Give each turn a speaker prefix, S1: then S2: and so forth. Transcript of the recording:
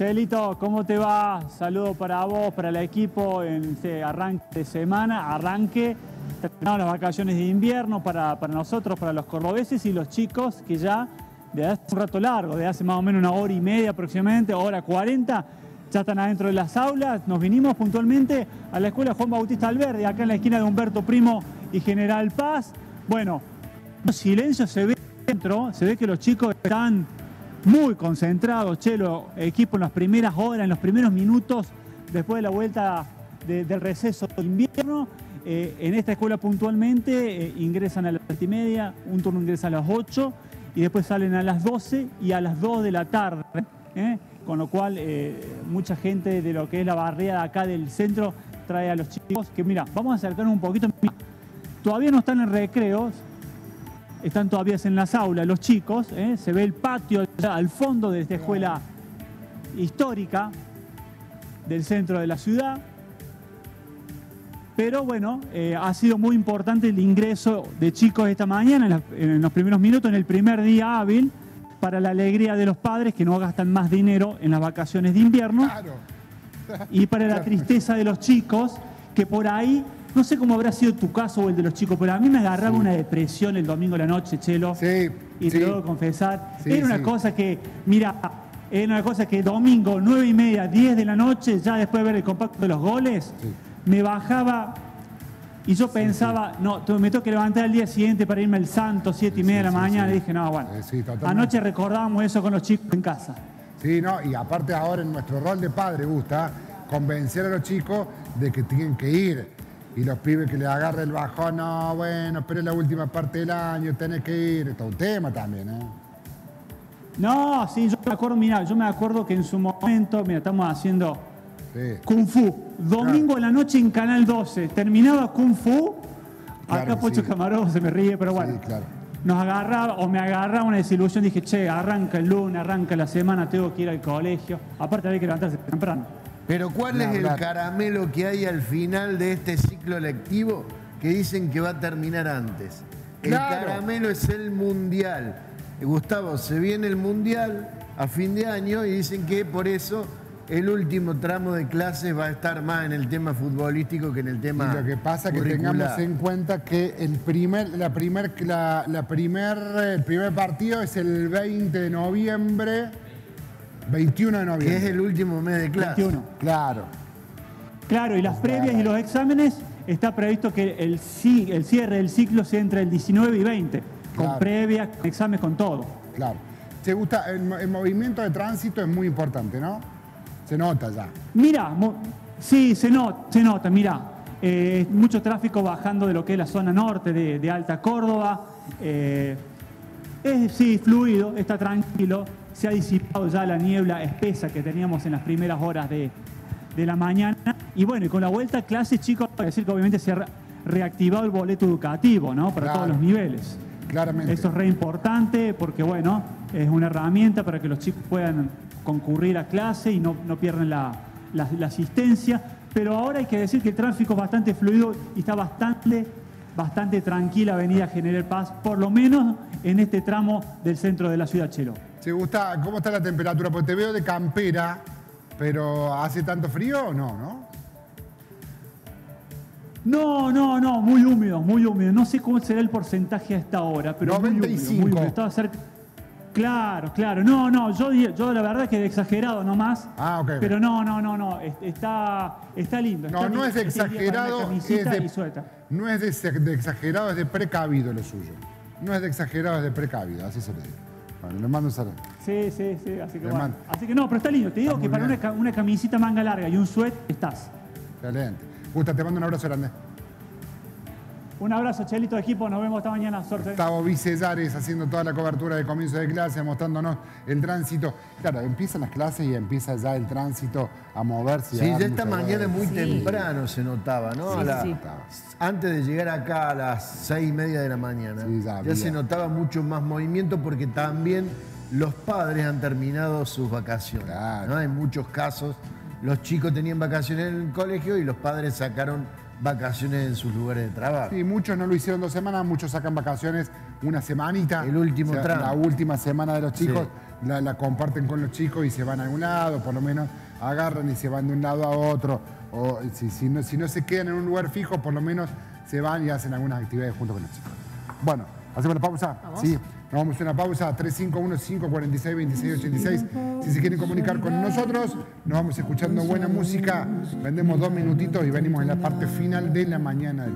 S1: Chelito, ¿cómo te va? Saludo para vos, para el equipo en este arranque de semana, arranque, terminaron las vacaciones de invierno para, para nosotros, para los cordobeses y los chicos que ya de hace un rato largo, de hace más o menos una hora y media aproximadamente, hora 40, ya están adentro de las aulas. Nos vinimos puntualmente a la escuela Juan Bautista Alberdi, acá en la esquina de Humberto Primo y General Paz. Bueno, silencio se ve dentro, se ve que los chicos están muy concentrados, Chelo, equipo en las primeras horas, en los primeros minutos, después de la vuelta del receso de invierno. Eh, en esta escuela puntualmente eh, ingresan a las 7 y media, un turno ingresa a las 8 y después salen a las 12 y a las 2 de la tarde. ¿eh? Con lo cual, mucha gente de lo que es la barriada acá del centro trae a los chicos que, mira, vamos a acercarnos un poquito. todavía no están en recreos, están todavía en las aulas los chicos, ¿eh? se ve el patio al fondo de esta escuela histórica del centro de la ciudad. Pero bueno, eh, ha sido muy importante el ingreso de chicos esta mañana, en, los primeros minutos, en el primer día hábil, para la alegría de los padres que no gastan más dinero en las vacaciones de invierno. Y para la tristeza de los chicos que por ahí no sé cómo habrá sido tu caso o el de los chicos, pero a mí me agarraba una depresión el domingo a la noche, Chelo.
S2: Sí.
S1: Y te lo debo confesar. era una cosa que, mira, era una cosa que domingo, nueve y media, 10 de la noche, ya después de ver el compacto de los goles, me bajaba y yo pensaba, no, me tengo que levantar el día siguiente para irme al santo, siete y media de la mañana. Y dije, no, bueno. Anoche recordábamos eso con los chicos en casa.
S2: Sí, no, y aparte ahora en nuestro rol de padre gusta convencer a los chicos de que tienen que ir y los pibes que le agarre el bajón, no, bueno, pero es la última parte del año, tenés que ir. Esto es un tema también, ¿eh?
S1: No, sí, yo me acuerdo, mira, yo me acuerdo que en su momento, mira, estamos haciendo Kung Fu. Domingo en la noche en Canal 12. Terminaba Kung Fu. Acá Pocho Camarón se me ríe, pero bueno. claro. Nos agarraba, o me agarraba una desilusión, dije, che, arranca el lunes, arranca la semana, tengo que ir al colegio. Aparte había que levantarse temprano.
S3: Pero ¿cuál es el caramelo que hay al final de este ciclo lectivo que dicen que va a terminar antes? El caramelo es el mundial. Gustavo, se viene el mundial a fin de año y dicen que por eso el último tramo de clases va a estar más en el tema futbolístico que en el tema.
S2: Y lo que pasa es que tengamos en cuenta que el primer, la primer, la primer, el primer partido es el 20 de noviembre 21 de noviembre.
S3: Que es el último mes de clase. 21.
S2: Claro.
S1: Claro, y las previas y los exámenes está previsto que el, el cierre del ciclo sea entre el 19 y 20, con previas, exámenes, con todo.
S2: Claro. ¿Te gusta? El, movimiento de tránsito es muy importante, ¿no? Se nota ya.
S1: Mira, sí, se nota, se nota, mira. Eh, mucho tráfico bajando de lo que es la zona norte de, Alta Córdoba. Eh, es, sí, fluido, está tranquilo se ha disipado ya la niebla espesa que teníamos en las primeras horas de, la mañana. Y bueno, y con la vuelta a clases, chicos, hay que decir que obviamente se ha reactivado el boleto educativo, ¿no? Para todos los niveles.
S2: Claramente.
S1: Eso es re importante porque, bueno, es una herramienta para que los chicos puedan concurrir a clase y no, no pierdan la, la asistencia. Pero ahora hay que decir que el tráfico es bastante fluido y está bastante, bastante tranquila Avenida General Paz, por lo menos en este tramo del centro de la ciudad Chelo.
S2: ¿Te gusta, ¿Cómo está la temperatura? Porque te veo de campera, pero ¿hace tanto frío o no, no?
S1: No, no, no, muy húmedo, muy húmedo. No sé cómo será el porcentaje a esta hora, pero 95. muy húmedo, Estaba cerca. Claro, claro. No, no, yo, yo la verdad es que de exagerado nomás.
S2: Ah, ok.
S1: Pero no, no, no, no. Está, está lindo.
S2: No, no es de exagerado. Es de, no es de, exagerado, es de precavido lo suyo. No es de exagerado, es de precavido, así se le dice. Bueno, le mando un saludo.
S1: Sí, sí, sí, así que bueno. Así que no, pero está lindo. Te digo que para una, una, camisita manga larga y un suet estás.
S2: Excelente. Gusta, te mando un abrazo grande.
S1: Un abrazo, Chelito de equipo. Nos vemos esta mañana. Suerte.
S2: Gustavo Vicellares haciendo toda la cobertura de comienzo de clase, mostrándonos el tránsito. Claro, empiezan las clases y empieza ya el tránsito a moverse.
S3: Sí, ya esta mañana muy temprano se notaba, ¿no? Antes de llegar acá a las seis y media de la mañana, ya, se notaba mucho más movimiento porque también los padres han terminado sus vacaciones. ¿no? En muchos casos, los chicos tenían vacaciones en el colegio y los padres sacaron vacaciones en sus lugares de trabajo.
S2: Sí, muchos no lo hicieron dos semanas, muchos sacan vacaciones una semanita.
S3: El último tramo.
S2: La última semana de los chicos. la, comparten con los chicos y se van a algún lado, por lo menos agarran y se van de un lado a otro. O si, no, si no se quedan en un lugar fijo, por lo menos se van y hacen algunas actividades junto con los chicos. Bueno, ¿hacemos la pausa? Sí. Nos vamos a una pausa 351-546-2686. Si se quieren comunicar con nosotros, nos vamos escuchando buena música. Vendemos dos minutitos y venimos en la parte final de la mañana.